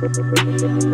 ¡Gracias!